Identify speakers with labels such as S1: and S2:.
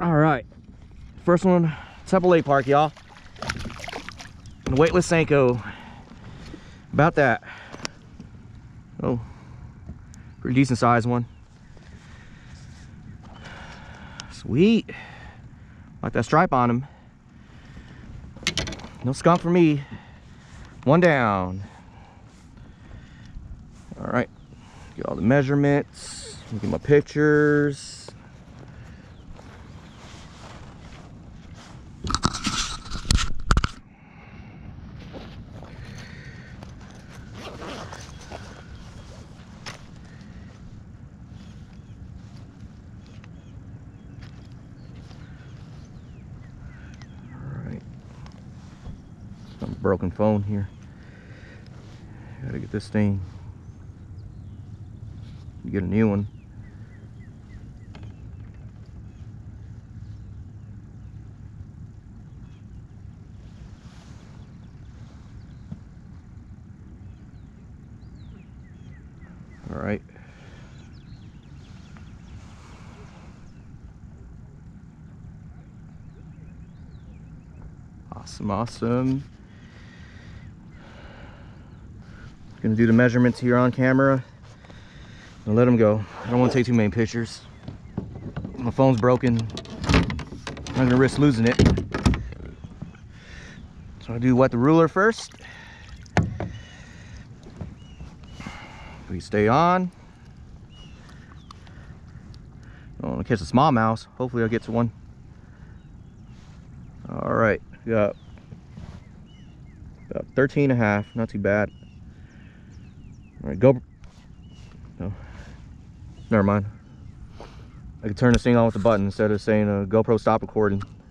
S1: All right. First one, Temple Lake Park, y'all. Weightless Senko. About that. Oh, pretty decent size one. Sweet. Like that stripe on him. No skunk for me. One down. All right. Get all the measurements. Get my pictures. Some broken phone here. Gotta get this thing. Get a new one. Alright. Awesome, awesome. Gonna do the measurements here on camera and let them go. I don't want to take too many pictures. My phone's broken. I'm gonna risk losing it. So I do wet the ruler first. We stay on. I don't want to catch a small mouse. Hopefully I'll get to one. All right, got about 13 and a half, not too bad. All right, go. No, never mind. I can turn this thing on with the button instead of saying uh, GoPro stop recording.